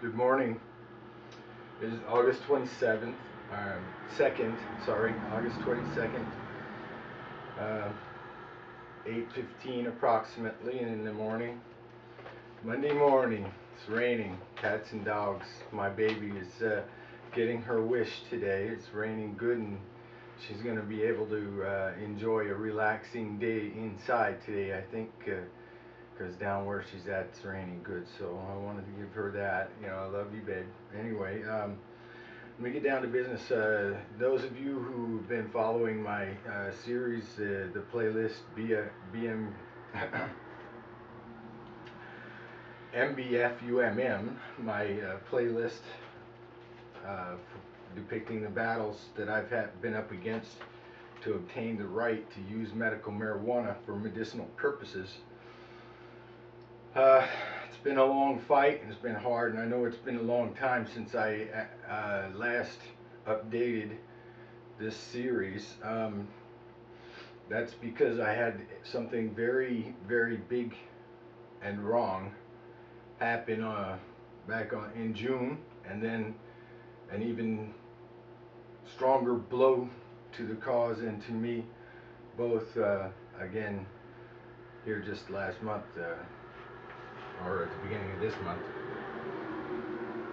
Good morning. It is August 27th, um, 2nd, sorry, August 22nd, uh, 8.15 approximately in the morning. Monday morning, it's raining, cats and dogs. My baby is uh, getting her wish today. It's raining good and she's going to be able to uh, enjoy a relaxing day inside today, I think. Uh, because down where she's at it's raining good so I wanted to give her that you know I love you babe. Anyway um, let me get down to business. Uh, those of you who've been following my uh, series uh, the playlist BM MBFUMM my uh, playlist uh, depicting the battles that I've had, been up against to obtain the right to use medical marijuana for medicinal purposes uh, it's been a long fight and it's been hard and I know it's been a long time since I uh, last updated this series. Um, that's because I had something very, very big and wrong happen uh, back on in June and then an even stronger blow to the cause and to me both uh, again here just last month uh, or at the beginning of this month.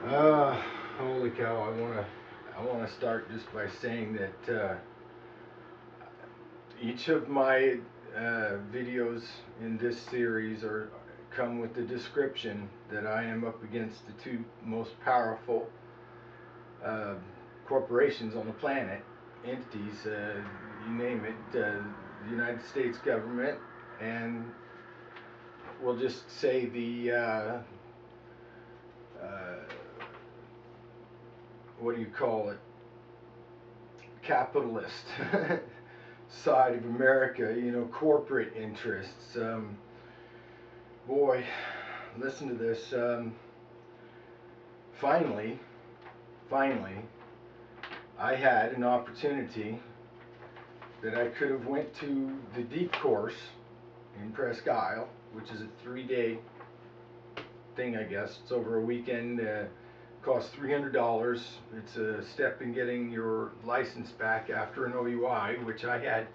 Uh, holy cow! I wanna I wanna start just by saying that uh, each of my uh, videos in this series are come with the description that I am up against the two most powerful uh, corporations on the planet, entities, uh, you name it, uh, the United States government and we'll just say the uh, uh, what do you call it? Capitalist side of America you know corporate interests. Um, boy listen to this. Um, finally finally I had an opportunity that I could have went to the DEEP course in Presque Isle which is a three-day thing, I guess. It's over a weekend. Uh, costs $300. It's a step in getting your license back after an OUI, which I had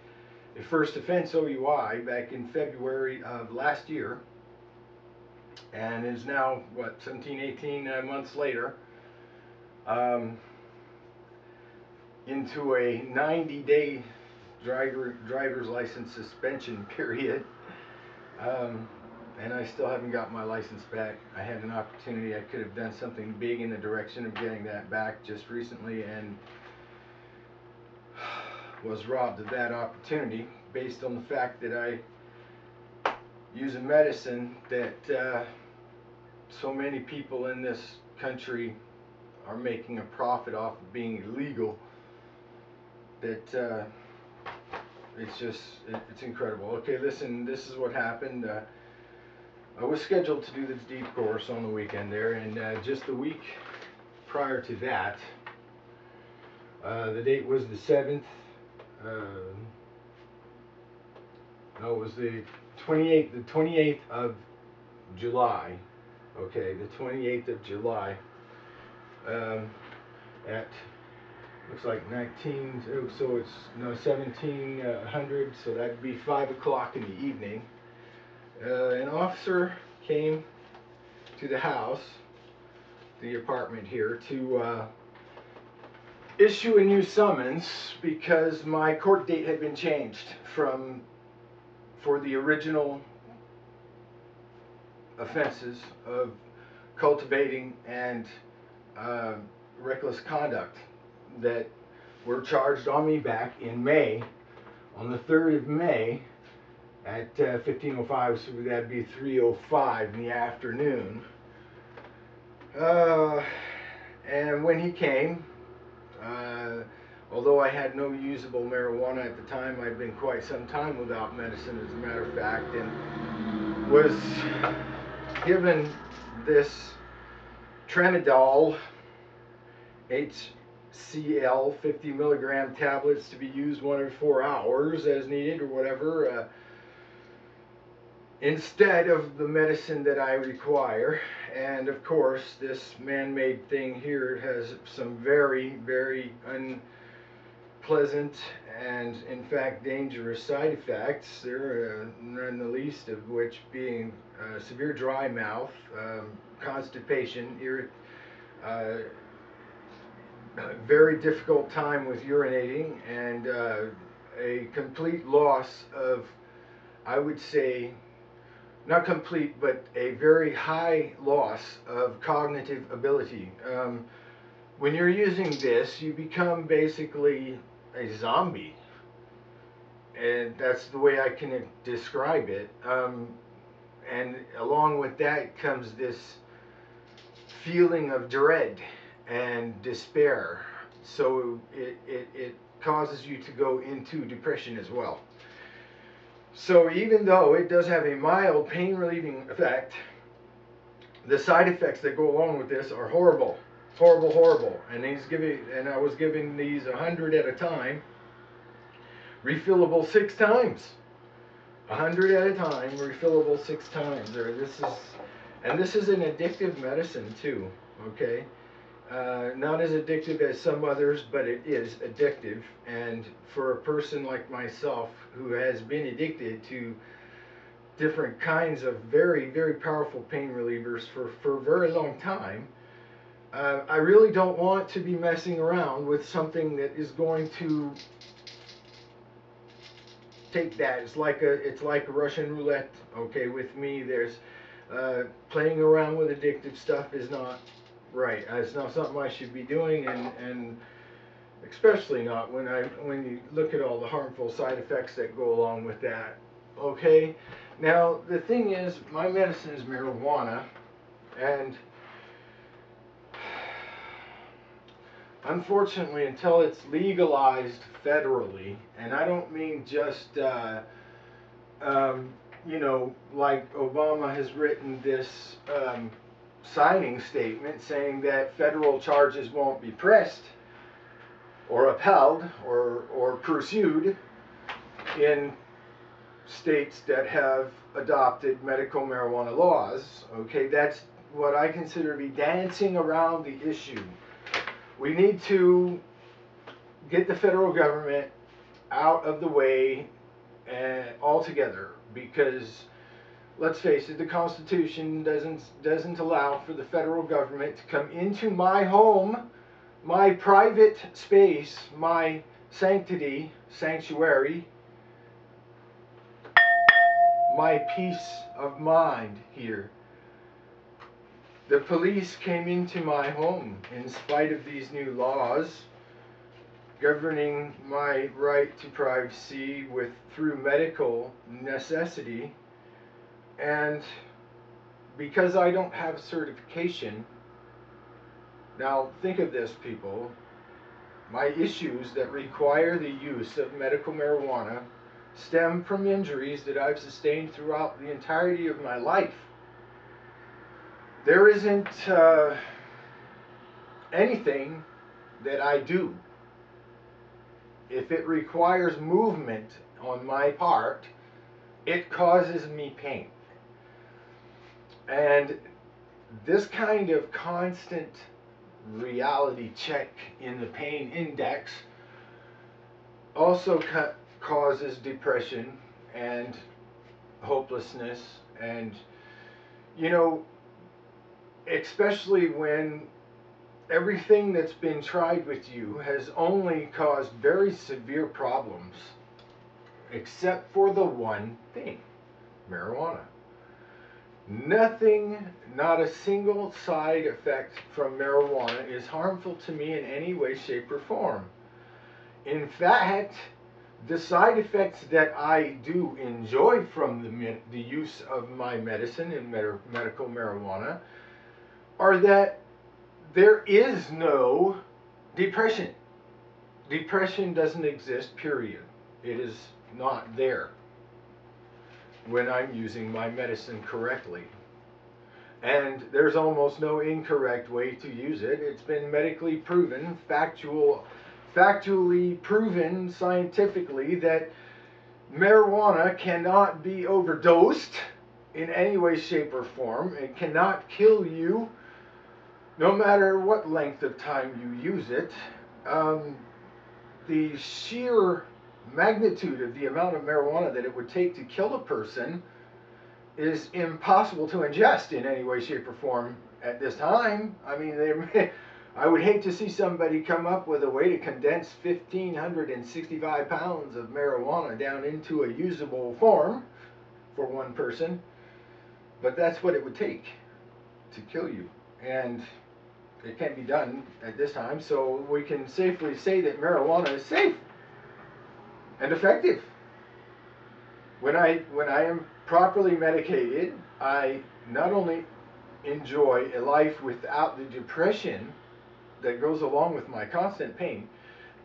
a first offense OUI back in February of last year and is now, what, 17, 18 uh, months later, um, into a 90-day driver driver's license suspension period. Um, and I still haven't got my license back. I had an opportunity. I could have done something big in the direction of getting that back just recently and was robbed of that opportunity based on the fact that I use a medicine that uh, so many people in this country are making a profit off of being illegal that uh, it's just it, it's incredible. Okay listen this is what happened. Uh, I was scheduled to do this DEEP course on the weekend there and uh, just the week prior to that uh, the date was the 7th uh, no it was the 28th the 28th of July okay the 28th of July um, at looks like 19 oh, so it's no 1700 so that'd be 5 o'clock in the evening. Uh, an officer came to the house the apartment here to uh, issue a new summons because my court date had been changed from for the original offenses of cultivating and uh, reckless conduct that were charged on me back in May, on the 3rd of May at uh, 1505, so that'd be 305 in the afternoon. Uh, and when he came, uh, although I had no usable marijuana at the time, I'd been quite some time without medicine, as a matter of fact, and was given this Tramadol H CL 50 milligram tablets to be used one every four hours as needed or whatever. Uh, instead of the medicine that I require. And of course, this man made thing here has some very, very unpleasant and, in fact, dangerous side effects. There, uh, none the least of which being uh, severe dry mouth, um, constipation, irrit- uh, very difficult time with urinating, and uh, a complete loss of, I would say, not complete, but a very high loss of cognitive ability. Um, when you're using this, you become basically a zombie. And that's the way I can describe it. Um, and along with that comes this feeling of dread and despair. So it, it, it causes you to go into depression as well. So even though it does have a mild pain relieving effect, the side effects that go along with this are horrible, horrible, horrible. And he's giving, and I was giving these a hundred at a time, refillable six times, a hundred at a time, refillable six times. Or this is, and this is an addictive medicine too. Okay. Uh, not as addictive as some others, but it is addictive. And for a person like myself who has been addicted to different kinds of very, very powerful pain relievers for, for a very long time, uh, I really don't want to be messing around with something that is going to take that. It's like a it's like a Russian roulette. Okay, with me, there's uh, playing around with addictive stuff is not right. It's not something I should be doing, and and especially not when I when you look at all the harmful side effects that go along with that. Okay. Now the thing is, my medicine is marijuana, and unfortunately, until it's legalized federally, and I don't mean just, uh, um, you know, like Obama has written this um, signing statement saying that federal charges won't be pressed or upheld or, or pursued in states that have adopted medical marijuana laws. Okay, that's what I consider to be dancing around the issue. We need to get the federal government out of the way and altogether because let's face it, the Constitution doesn't doesn't allow for the federal government to come into my home, my private space, my sanctity, sanctuary, my peace of mind here. The police came into my home in spite of these new laws governing my right to privacy with through medical necessity and because I don't have certification, now think of this, people. My issues that require the use of medical marijuana stem from injuries that I've sustained throughout the entirety of my life. There isn't uh, anything that I do. If it requires movement on my part, it causes me pain. And this kind of constant reality check in the pain index also ca causes depression and hopelessness and you know especially when everything that's been tried with you has only caused very severe problems except for the one thing marijuana Nothing, not a single side effect from marijuana is harmful to me in any way, shape, or form. In fact, the side effects that I do enjoy from the, the use of my medicine and med medical marijuana are that there is no depression. Depression doesn't exist, period. It is not there when I'm using my medicine correctly. And there's almost no incorrect way to use it. It's been medically proven, factual, factually proven scientifically that marijuana cannot be overdosed in any way, shape, or form. It cannot kill you no matter what length of time you use it. Um, the sheer magnitude of the amount of marijuana that it would take to kill a person is impossible to ingest in any way, shape, or form at this time. I mean, they, I would hate to see somebody come up with a way to condense 1,565 pounds of marijuana down into a usable form for one person, but that's what it would take to kill you. And it can't be done at this time, so we can safely say that marijuana is safe and effective. When I when I am properly medicated, I not only enjoy a life without the depression that goes along with my constant pain,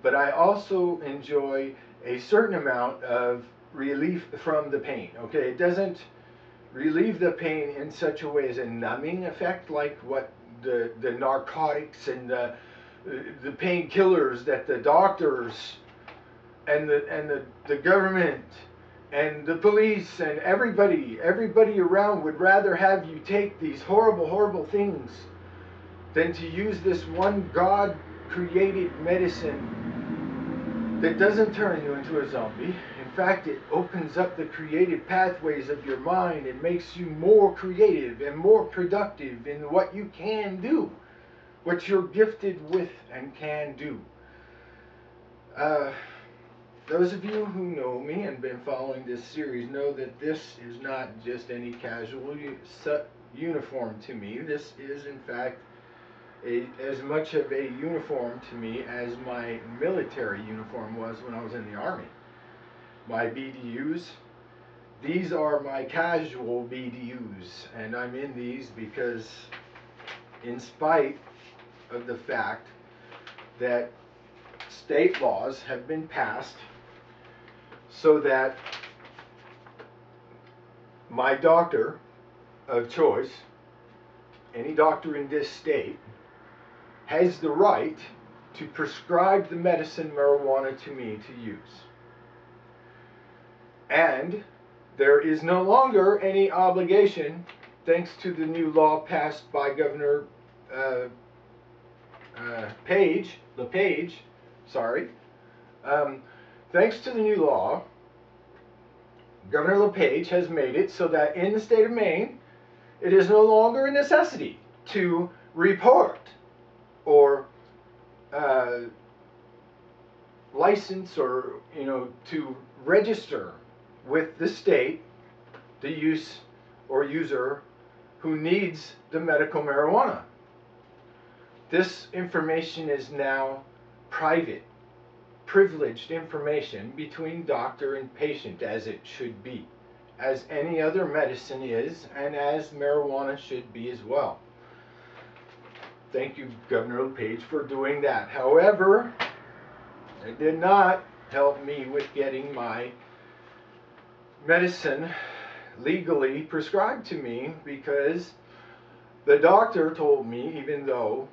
but I also enjoy a certain amount of relief from the pain. Okay, it doesn't relieve the pain in such a way as a numbing effect like what the, the narcotics and the, uh, the painkillers that the doctors and the and the, the government and the police and everybody everybody around would rather have you take these horrible horrible things than to use this one god created medicine that doesn't turn you into a zombie. In fact it opens up the creative pathways of your mind and makes you more creative and more productive in what you can do what you're gifted with and can do. Uh, those of you who know me and been following this series know that this is not just any casual uniform to me. This is, in fact, a, as much of a uniform to me as my military uniform was when I was in the Army. My BDUs, these are my casual BDUs, and I'm in these because, in spite of the fact that state laws have been passed so that my doctor of choice, any doctor in this state, has the right to prescribe the medicine marijuana to me to use. And there is no longer any obligation, thanks to the new law passed by Governor uh, uh, Page, LePage, sorry, um, thanks to the new law, Governor LePage has made it so that in the state of Maine, it is no longer a necessity to report or uh, license or, you know, to register with the state the use or user who needs the medical marijuana. This information is now private privileged information between doctor and patient as it should be, as any other medicine is, and as marijuana should be as well. Thank you, Governor LePage, for doing that. However, it did not help me with getting my medicine legally prescribed to me because the doctor told me, even though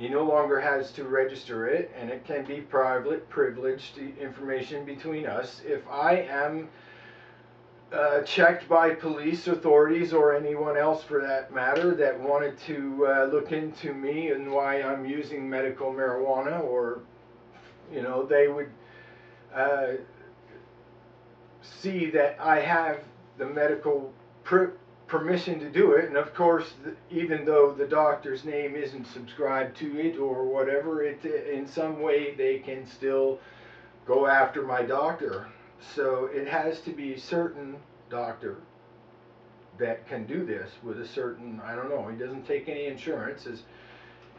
he no longer has to register it, and it can be private, privileged information between us. If I am uh, checked by police authorities or anyone else for that matter that wanted to uh, look into me and why I'm using medical marijuana, or you know, they would uh, see that I have the medical permission to do it. And of course, even though the doctor's name isn't subscribed to it or whatever, it in some way they can still go after my doctor. So it has to be a certain doctor that can do this with a certain, I don't know, he doesn't take any insurance. As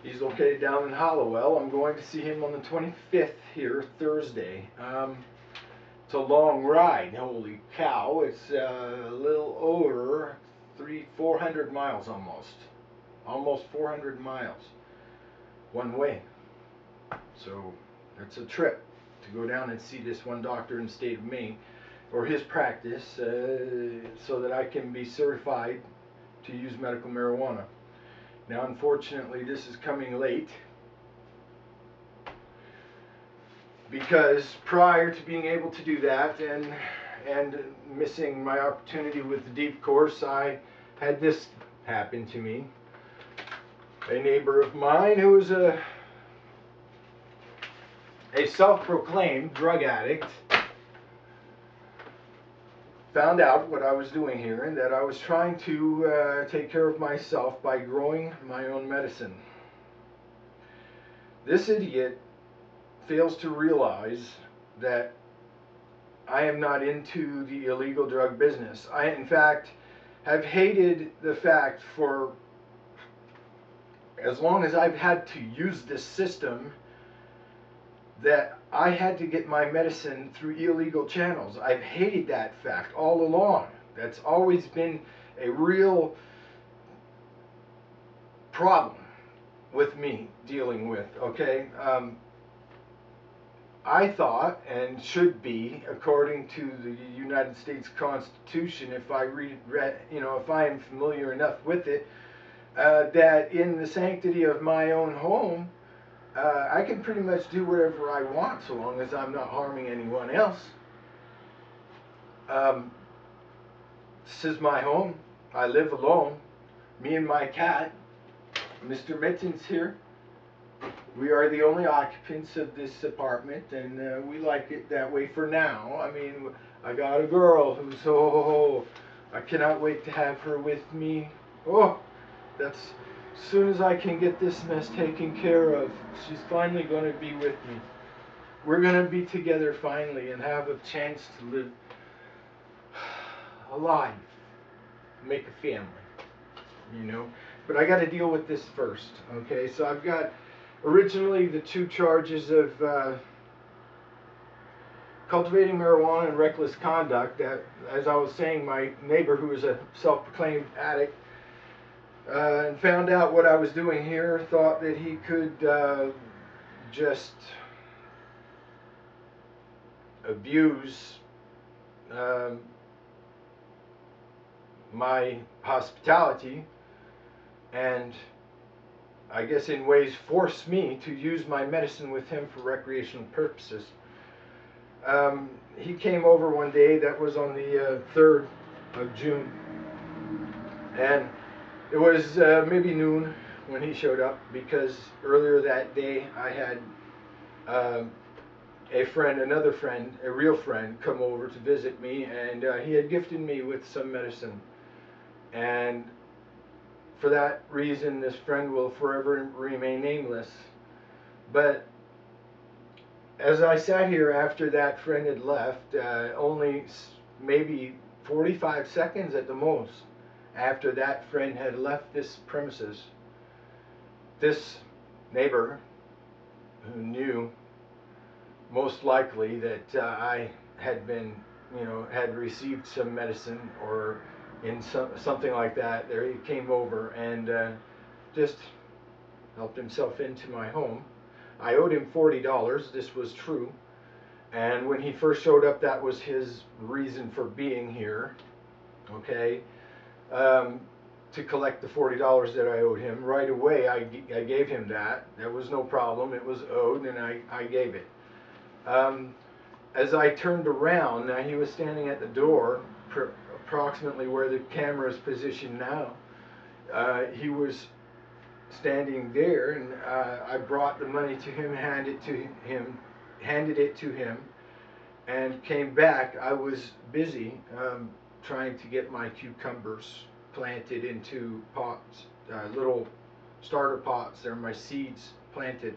he's located down in Hallowell. I'm going to see him on the 25th here, Thursday. Um, it's a long ride. Holy cow. It's uh, a little over three, 400 miles almost. Almost 400 miles. One way. So it's a trip to go down and see this one doctor in the state of Maine or his practice uh, so that I can be certified to use medical marijuana. Now unfortunately this is coming late because prior to being able to do that and and missing my opportunity with the DEEP course, I had this happen to me. A neighbor of mine who was a a self-proclaimed drug addict found out what I was doing here and that I was trying to uh, take care of myself by growing my own medicine. This idiot fails to realize that I am not into the illegal drug business. I, in fact, have hated the fact for as long as I've had to use this system that I had to get my medicine through illegal channels. I've hated that fact all along. That's always been a real problem with me dealing with, okay? Um, I thought, and should be, according to the United States Constitution, if I read, read you know, if I am familiar enough with it, uh, that in the sanctity of my own home, uh, I can pretty much do whatever I want so long as I'm not harming anyone else. Um, this is my home. I live alone. Me and my cat, Mr. Mittens here. We are the only occupants of this apartment, and uh, we like it that way for now. I mean, I got a girl who's oh, I cannot wait to have her with me. Oh, that's as soon as I can get this mess taken care of, she's finally going to be with me. We're going to be together finally and have a chance to live alive, make a family, you know. But I got to deal with this first, okay? So I've got originally the two charges of uh, cultivating marijuana and reckless conduct. That, as I was saying, my neighbor, who is a self-proclaimed addict, uh, and found out what I was doing here, thought that he could uh, just abuse um, my hospitality and I guess in ways force me to use my medicine with him for recreational purposes. Um, he came over one day, that was on the uh, 3rd of June, and it was uh, maybe noon when he showed up because earlier that day I had um, a friend, another friend, a real friend, come over to visit me, and uh, he had gifted me with some medicine. And for that reason, this friend will forever remain nameless. But as I sat here after that friend had left, uh, only maybe 45 seconds at the most, after that friend had left this premises, this neighbor who knew most likely that uh, I had been, you know, had received some medicine or in some, something like that, there he came over and uh, just helped himself into my home. I owed him $40, this was true. And when he first showed up, that was his reason for being here. Okay um, to collect the $40 that I owed him. Right away, I, I gave him that. There was no problem. It was owed, and I, I gave it. Um, as I turned around, now he was standing at the door, approximately where the camera is positioned now. Uh, he was standing there, and uh, I brought the money to him, handed to him, handed it to him, and came back. I was busy. Um, trying to get my cucumbers planted into pots, uh, little starter pots. They're my seeds planted.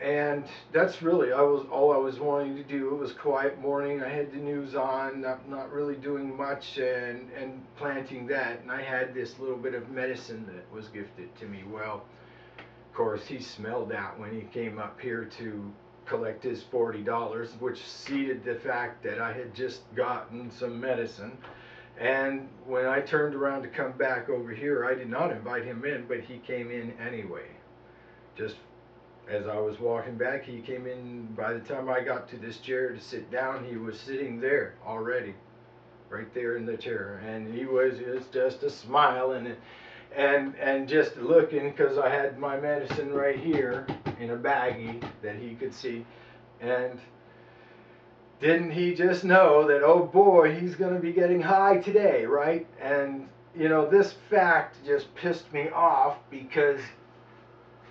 And that's really I was all I was wanting to do. It was quiet morning. I had the news on, not, not really doing much, and and planting that. And I had this little bit of medicine that was gifted to me. Well, of course, he smelled that when he came up here to collect his $40, which seeded the fact that I had just gotten some medicine. And when I turned around to come back over here, I did not invite him in, but he came in anyway. Just as I was walking back, he came in. By the time I got to this chair to sit down, he was sitting there already, right there in the chair. And he was, it was just a smile and and and just looking because I had my medicine right here in a baggie that he could see, and didn't he just know that, oh boy, he's going to be getting high today, right? And, you know, this fact just pissed me off because,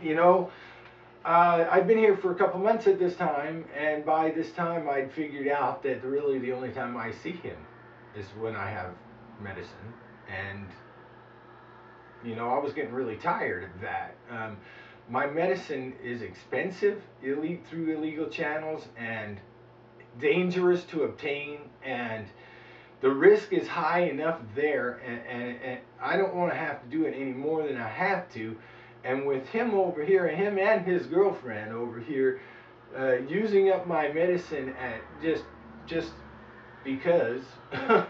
you know, uh, I've been here for a couple months at this time, and by this time I'd figured out that really the only time I see him is when I have medicine. And, you know, I was getting really tired of that. Um, my medicine is expensive ille- through illegal channels and dangerous to obtain and the risk is high enough there and, and, and I don't want to have to do it any more than I have to and with him over here and him and his girlfriend over here uh, using up my medicine at just just because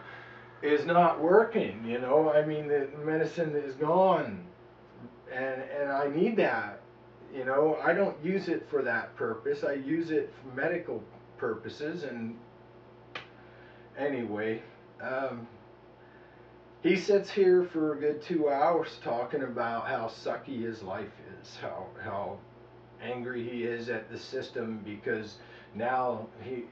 is not working you know? I mean the medicine is gone. And and I need that you know? I don't use it for that purpose. I use it for medical purposes and anyway um, he sits here for a good two hours talking about how sucky his life is how how angry he is at the system because now he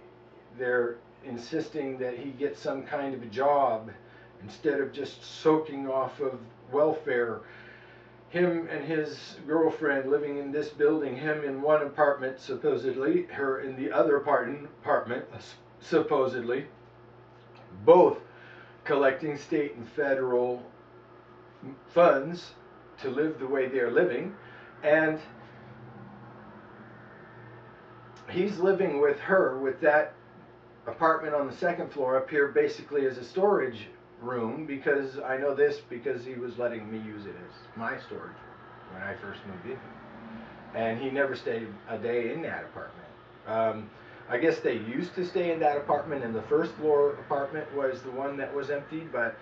they're insisting that he get some kind of a job instead of just soaking off of welfare. Him and his girlfriend living in this building, him in one apartment supposedly, her in the other apartment, supposedly, both collecting state and federal funds to live the way they're living, and he's living with her with that apartment on the second floor up here basically as a storage room because I know this because he was letting me use it as my storage room when I first moved in. And he never stayed a day in that apartment. Um, I guess they used to stay in that apartment, and the first floor apartment was the one that was empty, but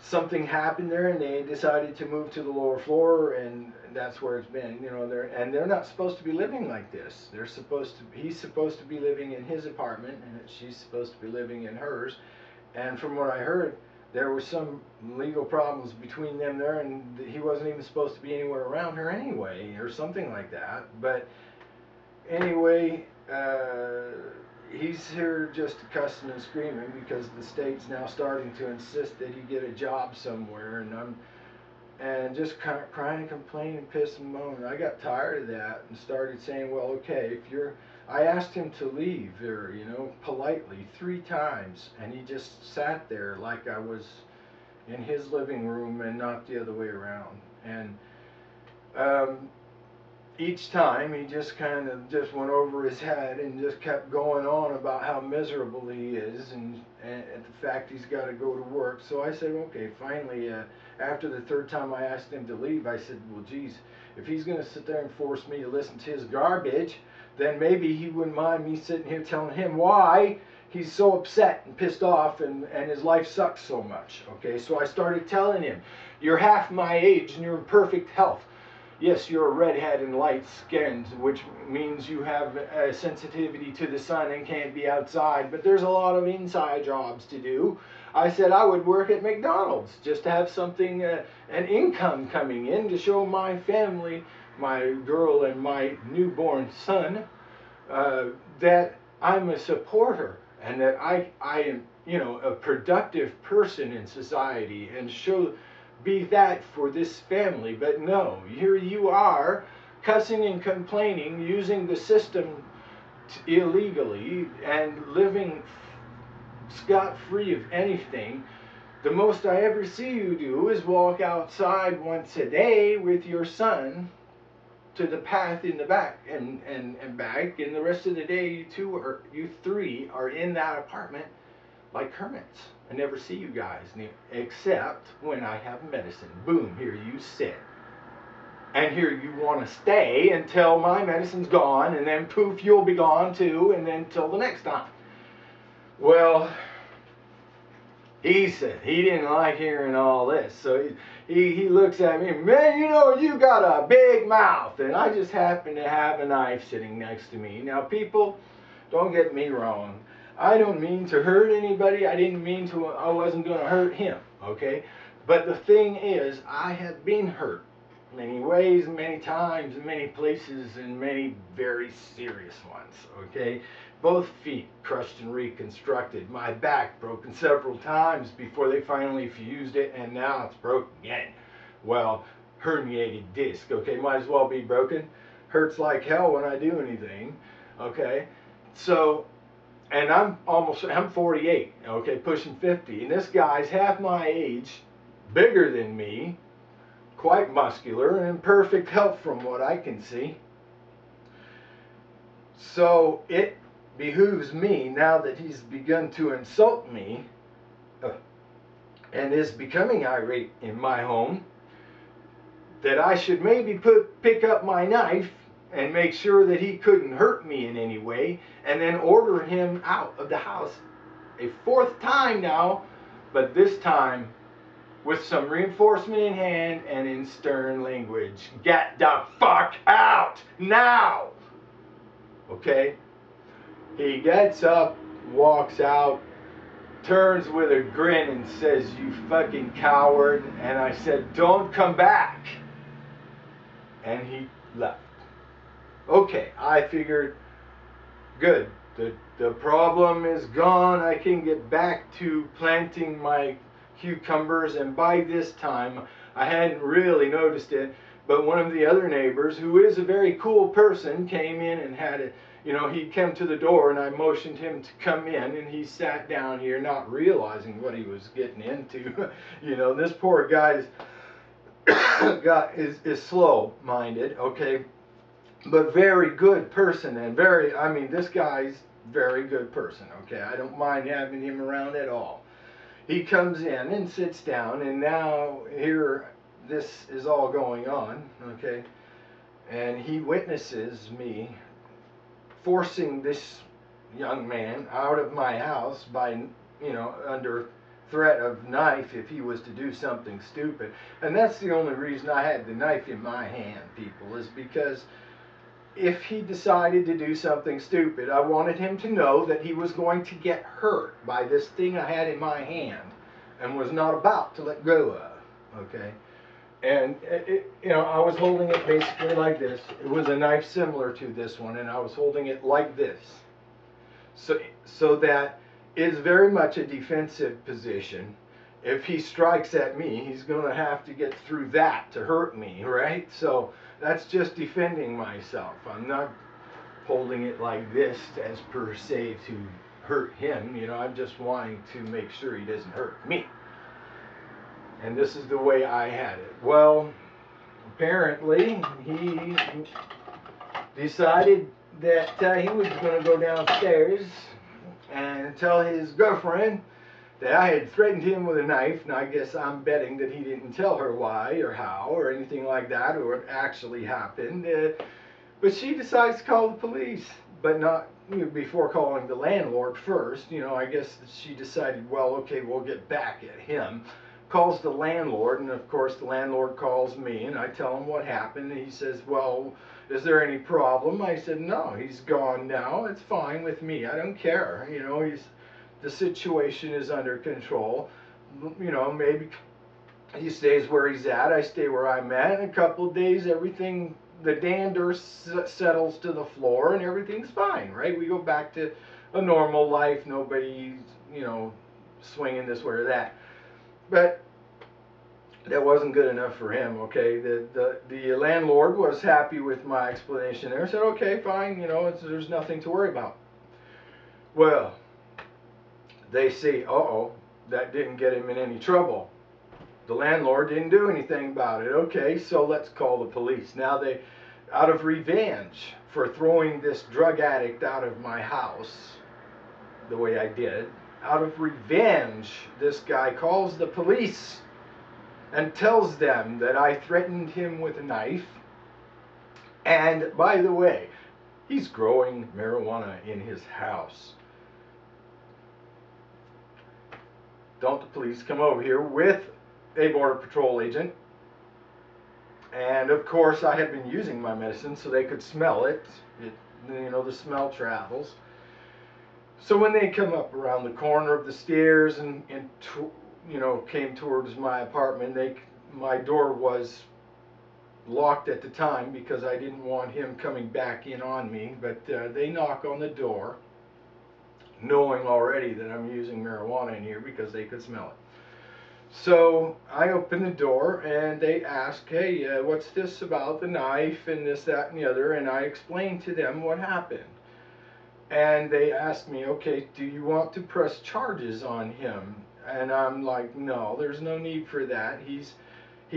something happened there, and they decided to move to the lower floor, and that's where it's been. You know, they're and they're not supposed to be living like this. They're supposed to. He's supposed to be living in his apartment, and she's supposed to be living in hers. And from what I heard, there were some legal problems between them there, and he wasn't even supposed to be anywhere around her anyway, or something like that. But anyway, uh, he's here just cussing and screaming because the state's now starting to insist that he get a job somewhere, and I'm and just kind of crying and complaining, pissing and moaning. I got tired of that and started saying, well, okay, if you're I asked him to leave there, you know, politely three times, and he just sat there like I was in his living room and not the other way around. And um, each time he just kind of just went over his head and just kept going on about how miserable he is and, and, the fact he's got to go to work. So I said, okay, finally, uh, after the third time I asked him to leave, I said, well, geez, if he's going to sit there and force me to listen to his garbage, then maybe he wouldn't mind me sitting here telling him why he's so upset and pissed off and, and his life sucks so much. Okay, so I started telling him, You're half my age and you're in perfect health. Yes, you're a redhead and light skinned, which means you have a sensitivity to the sun and can't be outside, but there's a lot of inside jobs to do. I said I would work at McDonald's just to have something, uh, an income coming in to show my family my girl and my newborn son uh, that I'm a supporter and that I, I am, you know, a productive person in society and show, be that for this family. But no, here you are cussing and complaining, using the system illegally and living scot free of anything. The most I ever see you do is walk outside once a day with your son to the path in the back and, and, and back, and the rest of the day you two or you three are in that apartment like hermits. I never see you guys except when I have medicine. Boom, here you sit. And here you want to stay until my medicine's gone, and then poof, you'll be gone too, and then till the next time. Well, he said he didn't like hearing all this. So he, he, he looks at me, man, you know, you got a big mouth. And I just happen to have a knife sitting next to me. Now, people, don't get me wrong. I don't mean to hurt anybody. I didn't mean to, I wasn't going to hurt him, okay? But the thing is, I have been hurt. many ways, many times, many places, and many very serious ones. Okay, both feet crushed and reconstructed. My back broken several times before they finally fused it, and now it's broken again. Well, herniated disc. Okay, might as well be broken. Hurts like hell when I do anything. Okay, so and I'm almost I'm 48, okay, pushing 50, and this guy's half my age, bigger than me, quite muscular, and in perfect health from what I can see. So it behooves me now that he's begun to insult me uh, and is becoming irate in my home that I should maybe put pick up my knife and make sure that he couldn't hurt me in any way, and then order him out of the house a fourth time now, but this time with some reinforcement in hand and in stern language. Get the fuck out now! Okay? He gets up, walks out, turns with a grin and says, You fucking coward. And I said, Don't come back. And he left. Okay, I figured, good. The, the problem is gone. I can get back to planting my cucumbers. And by this time, I hadn't really noticed it, but one of the other neighbors, who is a very cool person, came in and had it. You know, he came to the door and I motioned him to come in and he sat down here not realizing what he was getting into. you know, this poor guy's got is, is slow minded, okay? But very good person and very I mean this guy's very good person okay? I don't mind having him around at all. He comes in and sits down and now here this is all going on okay? And he witnesses me forcing this young man out of my house by you know under threat of knife if he was to do something stupid. And that's the only reason I had the knife in my hand people is because if he decided to do something stupid, I wanted him to know that he was going to get hurt by this thing I had in my hand and was not about to let go of. Okay? And, uh, it, you know, I was holding it basically like this. It was a knife similar to this one, and I was holding it like this. So, so that is very much a defensive position. If he strikes at me, he's going to have to get through that to hurt me, right? So, that's just defending myself. I'm not holding it like this as per se to hurt him. You know, I'm just wanting to make sure he doesn't hurt me. And this is the way I had it. Well, apparently he decided that uh, he was going to go downstairs and tell his girlfriend that I had threatened him with a knife, and I guess I'm betting that he didn't tell her why or how or anything like that or what actually happened. Uh, but she decides to call the police, but not you know, before calling the landlord first. You know, I guess she decided, well, okay, we'll get back at him. Calls the landlord, and of course the landlord calls me, and I tell him what happened. And he says, well, is there any problem? I said, no, he's gone now. It's fine with me. I don't care. You know, he's the situation is under control. You know, maybe he stays where he's at, I stay where I'm at. In a couple of days, everything, the dander settles to the floor and everything's fine, right? We go back to a normal life. Nobody's, you know, swinging this way or that. But that wasn't good enough for him, okay? The, the, the landlord was happy with my explanation there. Said, okay, fine, you know, there's nothing to worry about. Well, they see, uh-oh, that didn't get him in any trouble. The landlord didn't do anything about it. Okay, so let's call the police. Now they, out of revenge for throwing this drug addict out of my house, the way I did, out of revenge, this guy calls the police and tells them that I threatened him with a knife. And by the way, he's growing marijuana in his house. Don't the police come over here with a border patrol agent. And of course I had been using my medicine so they could smell it, it you know the smell travels. So when they come up around the corner of the stairs and, and you know came towards my apartment they my door was locked at the time because I didn't want him coming back in on me. But uh, they knock on the door, knowing already that I'm using marijuana in here because they could smell it. So I open the door and they ask, hey, uh, what's this about the knife and this, that, and the other? And I explain to them what happened. And they ask me, okay, do you want to press charges on him? And I'm like, no, there's no need for that. He's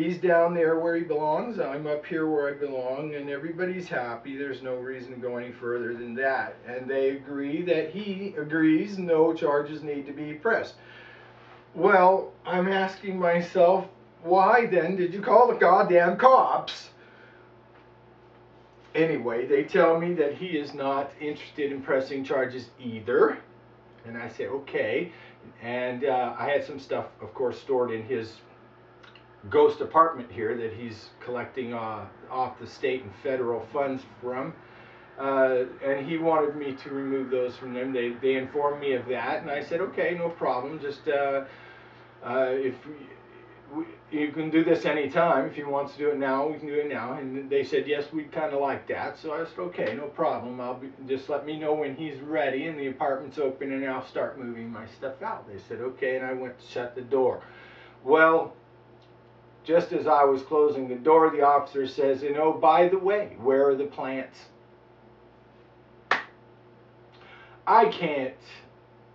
he's down there where he belongs. I'm up here where I belong, and everybody's happy. There's no reason to go any further than that. And they agree that he agrees no charges need to be pressed. Well, I'm asking myself, why then did you call the goddamn cops? Anyway, they tell me that he is not interested in pressing charges either. And I say, okay. And uh, I had some stuff, of course, stored in his ghost apartment here that he's collecting uh, off the state and federal funds from. Uh, and he wanted me to remove those from them. They, they informed me of that, and I said, okay, no problem. Just uh, uh, if we, we, you can do this anytime. If he wants to do it now, we can do it now. And they said, yes, we'd kind of like that. So I said, okay, no problem. I'll be, just let me know when he's ready and the apartment's open, and I'll start moving my stuff out. They said, okay, and I went to shut the door. Well, just as I was closing the door, the officer says, you oh, know, by the way, where are the plants? I can't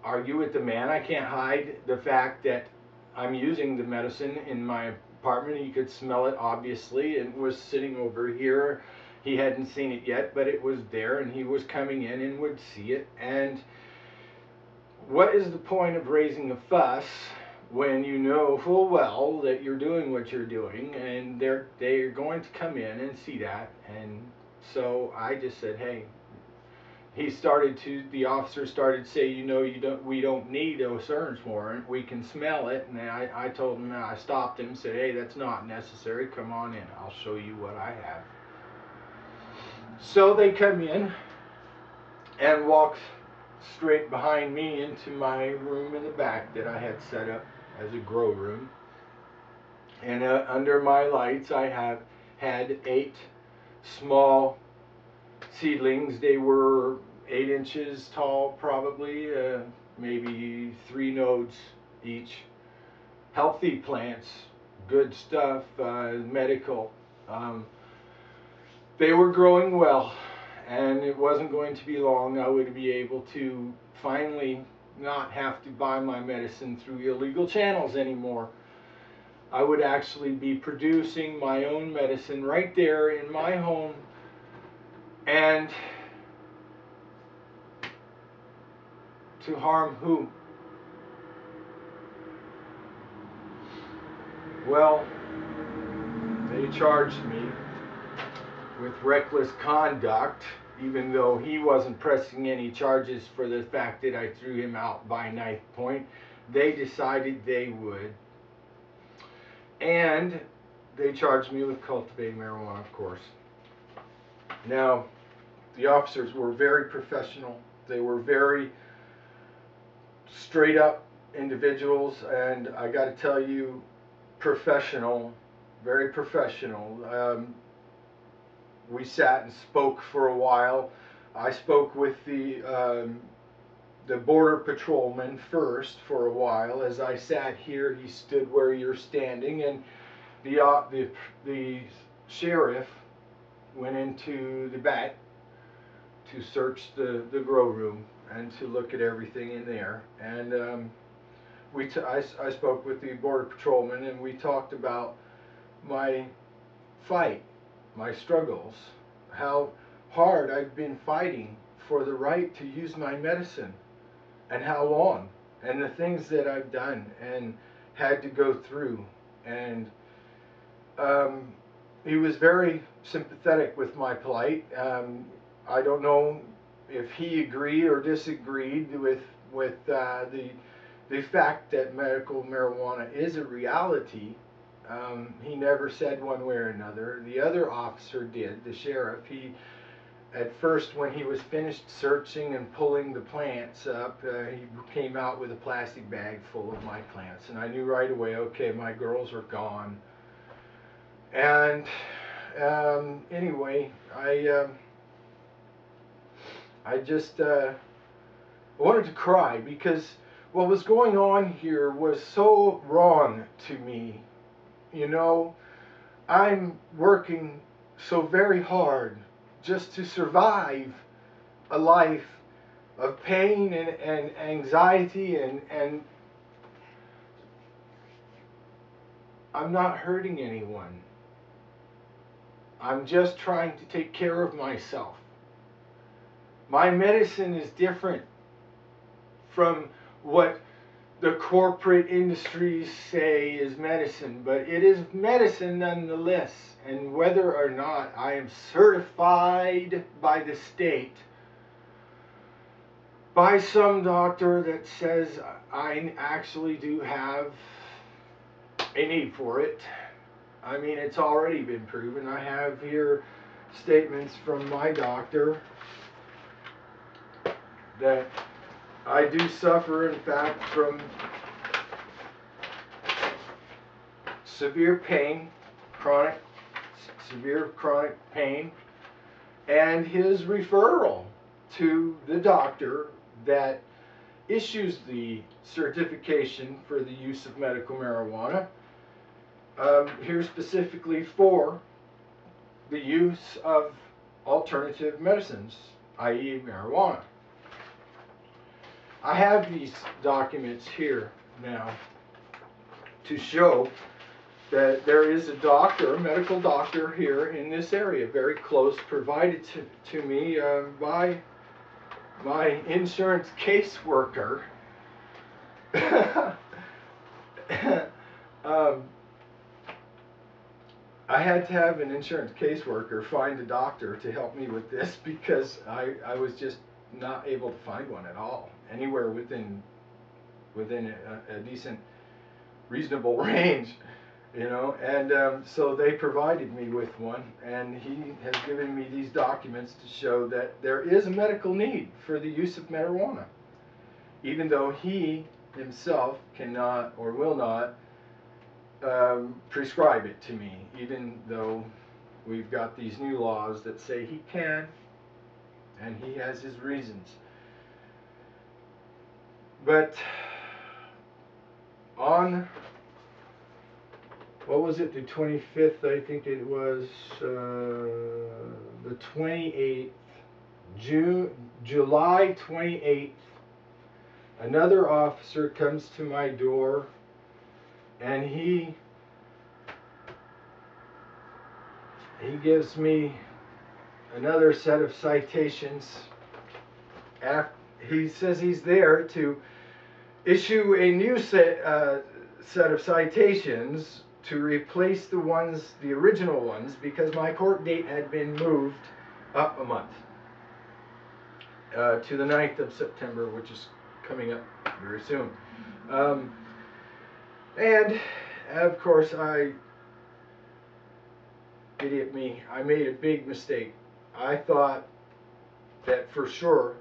argue with the man. I can't hide the fact that I'm using the medicine in my apartment. He could smell it, obviously. It was sitting over here. He hadn't seen it yet, but it was there, and he was coming in and would see it. And what is the point of raising a fuss when you know full well that you're doing what you're doing, and they're they're going to come in and see that? And so I just said, hey, he started to the officer started to say you know you don't we don't need a search warrant. We can smell it. And I, I told him I stopped him said hey that's not necessary. Come on in. I'll show you what I have. So they come in and walk straight behind me into my room in the back that I had set up as a grow room and uh, under my lights I have had eight small seedlings. They were eight inches tall, probably, uh, maybe three nodes each. Healthy plants, good stuff, uh, medical. Um, they were growing well, and it wasn't going to be long. I would be able to finally not have to buy my medicine through illegal channels anymore. I would actually be producing my own medicine right there in my home and to harm who? Well, they charged me with reckless conduct, even though he wasn't pressing any charges for the fact that I threw him out by knife point. They decided they would. And they charged me with cultivating marijuana, of course. Now, the officers were very professional. They were very straight up individuals, and I got to tell you, professional, very professional. Um, we sat and spoke for a while. I spoke with the um, the border patrolman first for a while. As I sat here, he stood where you're standing, and the uh, the the sheriff went into the back to search the, the grow room and to look at everything in there. And um, we t- I, I spoke with the border patrolman and we talked about my fight, my struggles, how hard I've been fighting for the right to use my medicine and how long and the things that I've done and had to go through. And um, he was very sympathetic with my plight. Um, I don't know if he agreed or disagreed with with uh, the the fact that medical marijuana is a reality. Um, he never said one way or another. The other officer did, the sheriff. He at first, when he was finished searching and pulling the plants up, uh, he came out with a plastic bag full of my plants, and I knew right away, okay, my girls are gone. And um, anyway, I um, I just uh, wanted to cry because what was going on here was so wrong to me. You know, I'm working so very hard just to survive a life of pain and, and anxiety and, and I'm not hurting anyone. I'm just trying to take care of myself. My medicine is different from what the corporate industries say is medicine, but it is medicine nonetheless. And whether or not I am certified by the state, by some doctor that says I actually do have a need for it, I mean, it's already been proven. I have here statements from my doctor that I do suffer, in fact, from severe pain, chronic, severe chronic pain, and his referral to the doctor that issues the certification for the use of medical marijuana, um, here specifically for the use of alternative medicines, i.e., marijuana. I have these documents here now to show that there is a doctor, a medical doctor here in this area, very close, provided to, to me uh, by my insurance caseworker. um, I had to have an insurance caseworker find a doctor to help me with this because I, I was just not able to find one at all anywhere within within a, a decent reasonable range you know? And um, so they provided me with one and he has given me these documents to show that there is a medical need for the use of marijuana even though he himself cannot or will not um, prescribe it to me even though we've got these new laws that say he can and he has his reasons but on what was it the 25th I think it was uh, the 28th June July 28th another officer comes to my door and he he gives me another set of citations. After he says he's there to issue a new set, uh, set of citations to replace the ones, the original ones, because my court date had been moved up a month uh, to the 9th of September, which is coming up very soon. Um, and of course, I, idiot me, I made a big mistake. I thought that for sure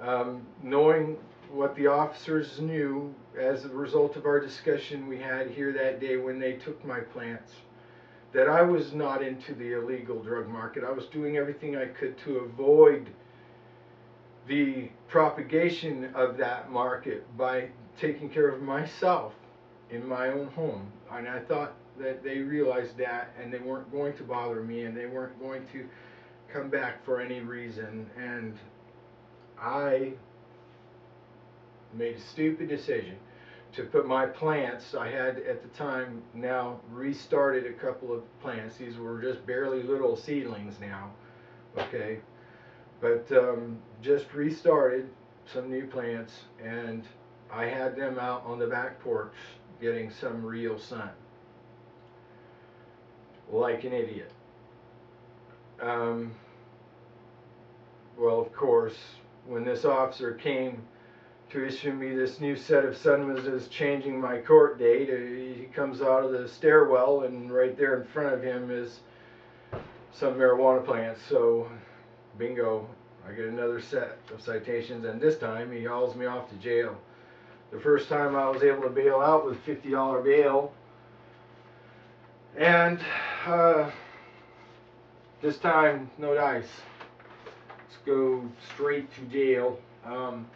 um, knowing what the officers knew as a result of our discussion we had here that day when they took my plants, that I was not into the illegal drug market. I was doing everything I could to avoid the propagation of that market by taking care of myself in my own home. And I thought that they realized that and they weren't going to bother me and they weren't going to come back for any reason. And I made a stupid decision to put my plants, I had at the time now restarted a couple of plants. These were just barely little seedlings now, okay? But um, just restarted some new plants and I had them out on the back porch getting some real sun. Like an idiot. Um, well, of course, when this officer came to issue me this new set of summonses changing my court date, uh, he comes out of the stairwell and right there in front of him is some marijuana plants. So, bingo, I get another set of citations and this time he hauls me off to jail. The first time I was able to bail out with $50 bail and uh, this time, no dice. Let's go straight to jail. Um,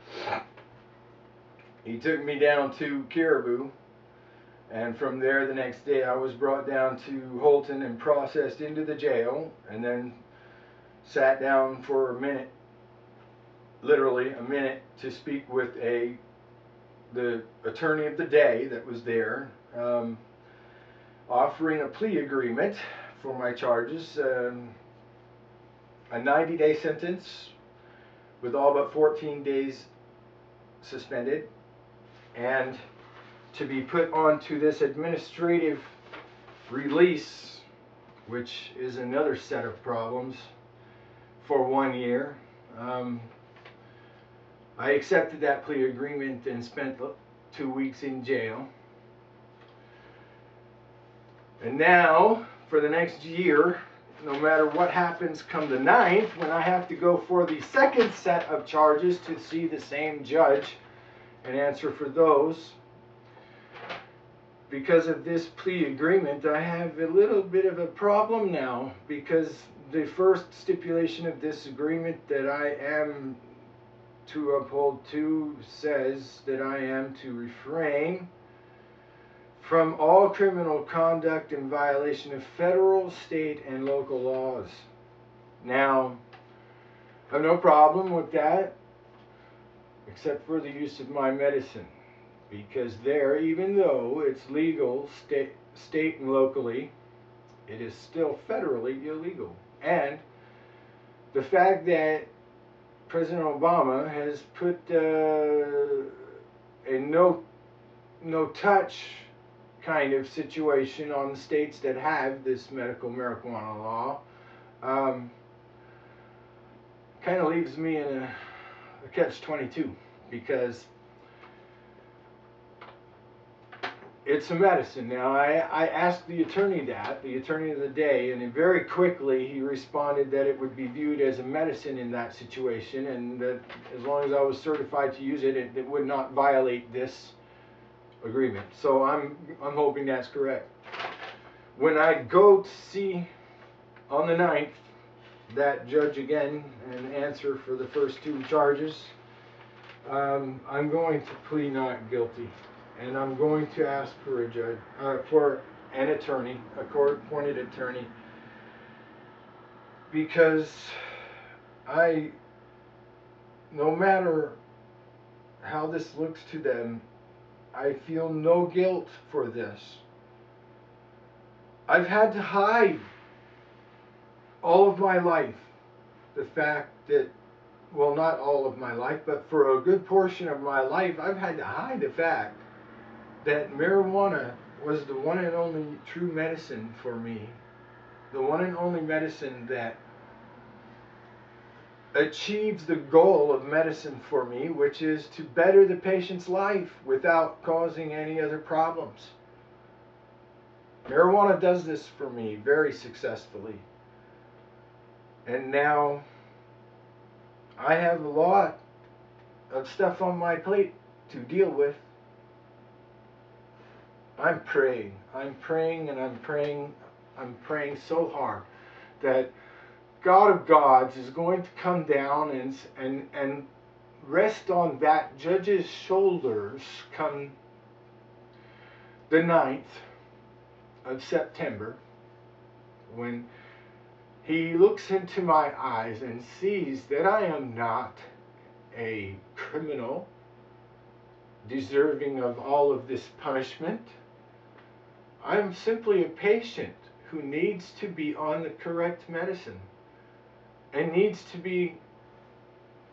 he took me down to Caribou, and from there, the next day, I was brought down to Houlton and processed into the jail, and then sat down for a minute, literally a minute, to speak with a the attorney of the day that was there, um, offering a plea agreement for my charges, um, a 90-day sentence with all but 14 days suspended, and to be put onto this administrative release, which is another set of problems, for one year. Um, I accepted that plea agreement and spent two weeks in jail. And now, for the next year, no matter what happens come the ninth, when I have to go for the second set of charges to see the same judge and answer for those, because of this plea agreement, I have a little bit of a problem now because the first stipulation of this agreement that I am to uphold to says that I am to refrain from all criminal conduct in violation of federal, state, and local laws. Now, I have no problem with that, except for the use of my medicine. Because there, even though it's legal state, state and locally, it is still federally illegal. And the fact that President Obama has put uh, a no no touch kind of situation on the states that have this medical marijuana law um, kind of leaves me in a, a catch 22 because it's a medicine. Now, I, I asked the attorney that, the attorney of the day, and very quickly he responded that it would be viewed as a medicine in that situation, and that as long as I was certified to use it, it, it would not violate this agreement. So I'm, I'm hoping that's correct. When I go to see on the 9th that judge again and answer for the first two charges, um, I'm going to plead not guilty and I'm going to ask for a judge, uh, for an attorney, a court-appointed attorney, because I, no matter how this looks to them, I feel no guilt for this. I've had to hide all of my life the fact that, well, not all of my life, but for a good portion of my life, I've had to hide the fact that marijuana was the one and only true medicine for me. The one and only medicine that achieves the goal of medicine for me, which is to better the patient's life without causing any other problems. Marijuana does this for me very successfully. And now I have a lot of stuff on my plate to deal with. I'm praying. I'm praying and I'm praying. I'm praying so hard that God of gods is going to come down and and and rest on that judge's shoulders come the 9th of September when he looks into my eyes and sees that I am not a criminal deserving of all of this punishment I'm simply a patient who needs to be on the correct medicine and needs to be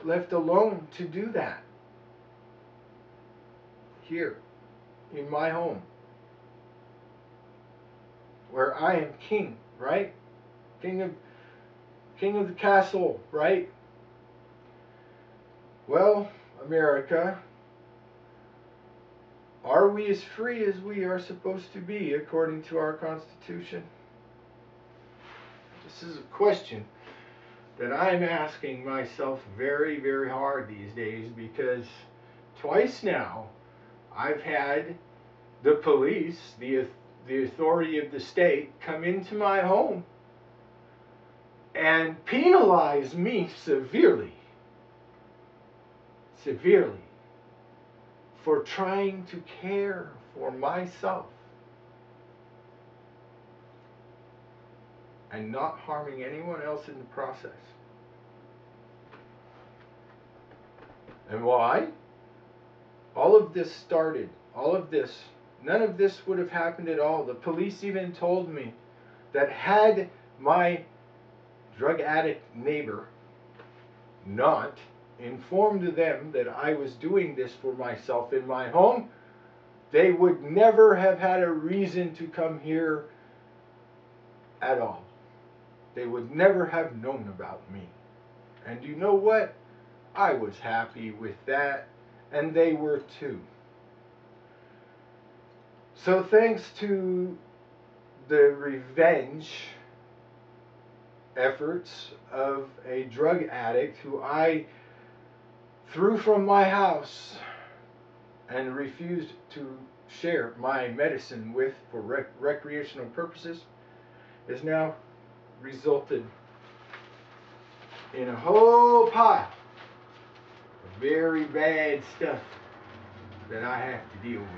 left alone to do that here in my home where I am king, right? King of king of the castle, right? Well, America, are we as free as we are supposed to be according to our Constitution? This is a question that I'm asking myself very, very hard these days because twice now I've had the police, the, the authority of the state, come into my home and penalize me severely, severely, for trying to care for myself and not harming anyone else in the process. And why? All of this started, all of this, none of this would have happened at all. The police even told me that had my drug addict neighbor not informed them that I was doing this for myself in my home, they would never have had a reason to come here at all. They would never have known about me. And you know what? I was happy with that, and they were too. So, thanks to the revenge efforts of a drug addict who I threw from my house and refused to share my medicine with for rec recreational purposes, is now resulted in a whole pile of very bad stuff that I have to deal with.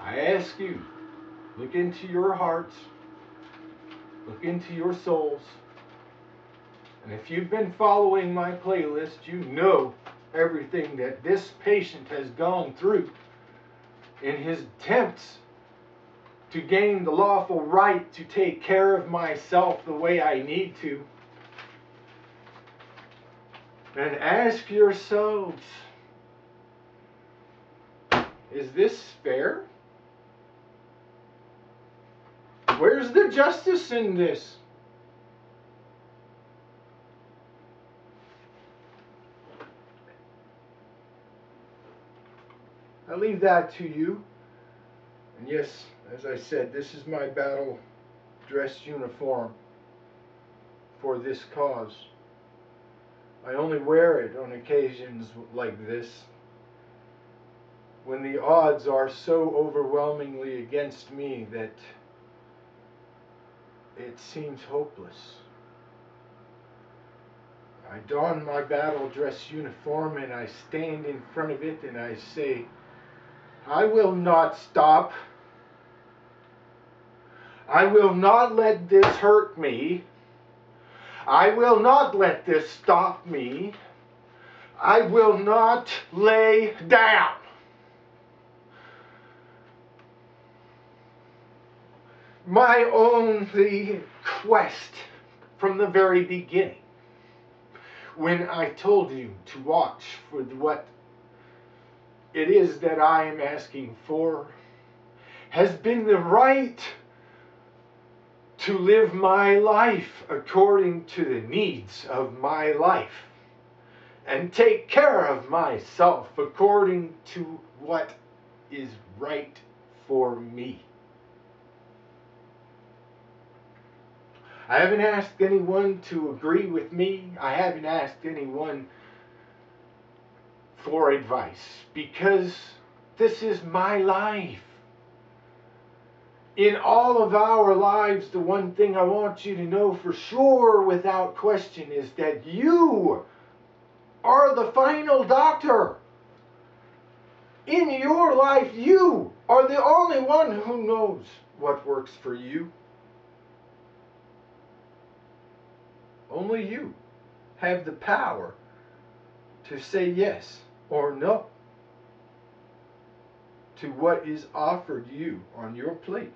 I ask you, look into your hearts, look into your souls, and if you've been following my playlist, you know everything that this patient has gone through in his attempts to gain the lawful right to take care of myself the way I need to. And ask yourselves, is this fair? Where's the justice in this? I leave that to you. And yes, as I said, this is my battle dress uniform for this cause. I only wear it on occasions like this when the odds are so overwhelmingly against me that it seems hopeless. I don my battle dress uniform and I stand in front of it and I say, I will not stop. I will not let this hurt me. I will not let this stop me. I will not lay down. My only quest from the very beginning, when I told you to watch for what it is that I am asking for has been the right to live my life according to the needs of my life and take care of myself according to what is right for me. I haven't asked anyone to agree with me. I haven't asked anyone for advice because this is my life. In all of our lives, the one thing I want you to know for sure, without question, is that you are the final doctor. In your life, you are the only one who knows what works for you. Only you have the power to say yes or no to what is offered you on your plate.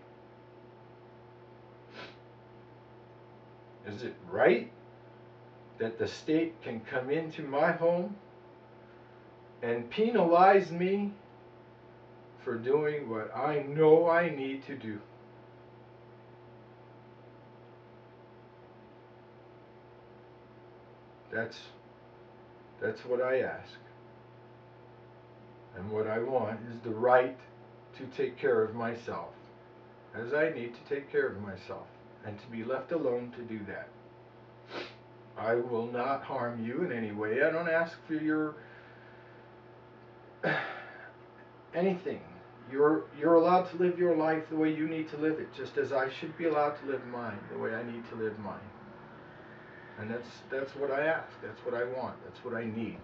Is it right that the state can come into my home and penalize me for doing what I know I need to do? That's that's what I ask. And what I want is the right to take care of myself, as I need to take care of myself, and to be left alone to do that. I will not harm you in any way. I don't ask for your anything. You're you're allowed to live your life the way you need to live it, just as I should be allowed to live mine the way I need to live mine. And that's that's what I ask. That's what I want. That's what I need.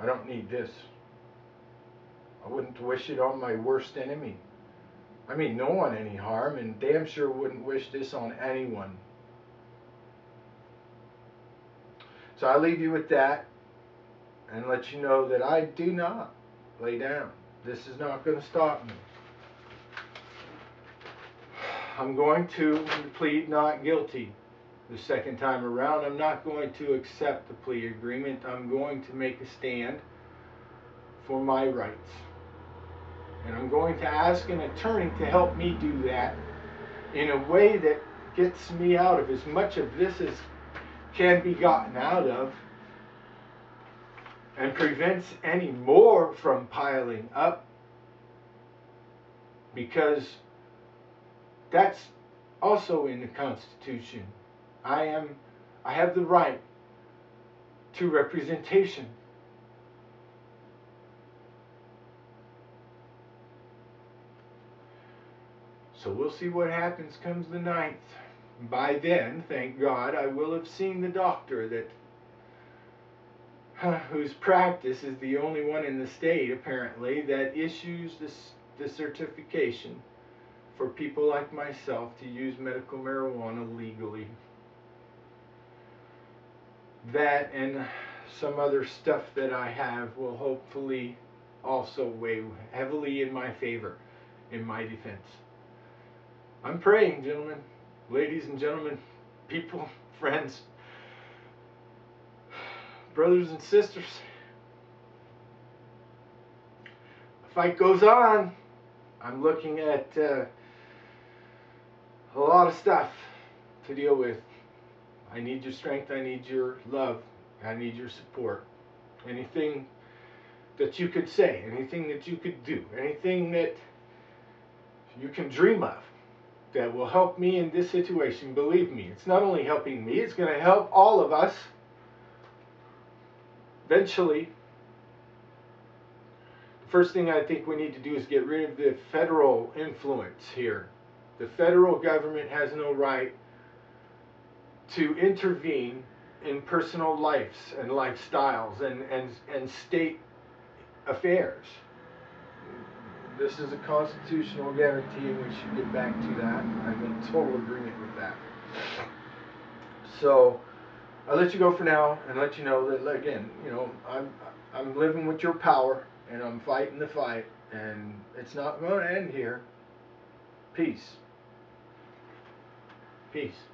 I don't need this. I wouldn't wish it on my worst enemy. I mean no one any harm and damn sure wouldn't wish this on anyone. So I leave you with that and let you know that I do not lay down. This is not going to stop me. I'm going to plead not guilty the second time around. I'm not going to accept the plea agreement. I'm going to make a stand for my rights. And I'm going to ask an attorney to help me do that in a way that gets me out of as much of this as can be gotten out of and prevents any more from piling up because that's also in the Constitution. I am I have the right to representation. So we'll see what happens comes the ninth. By then, thank God, I will have seen the doctor that whose practice is the only one in the state, apparently, that issues this, the certification for people like myself to use medical marijuana legally. That and some other stuff that I have will hopefully also weigh heavily in my favor in my defense. I'm praying, gentlemen, ladies and gentlemen, people, friends brothers and sisters. The fight goes on. I'm looking at uh, a lot of stuff to deal with. I need your strength. I need your love. I need your support. Anything that you could say, anything that you could do, anything that you can dream of that will help me in this situation. Believe me, it's not only helping me, it's going to help all of us eventually, the first thing I think we need to do is get rid of the federal influence here. The federal government has no right to intervene in personal lives and lifestyles and, and, and state affairs. This is a constitutional guarantee and we should get back to that. I'm in total agreement with that. So, I'll let you go for now and let you know that again, you know, I'm I'm living with your power and I'm fighting the fight and it's not going to end here. Peace. Peace.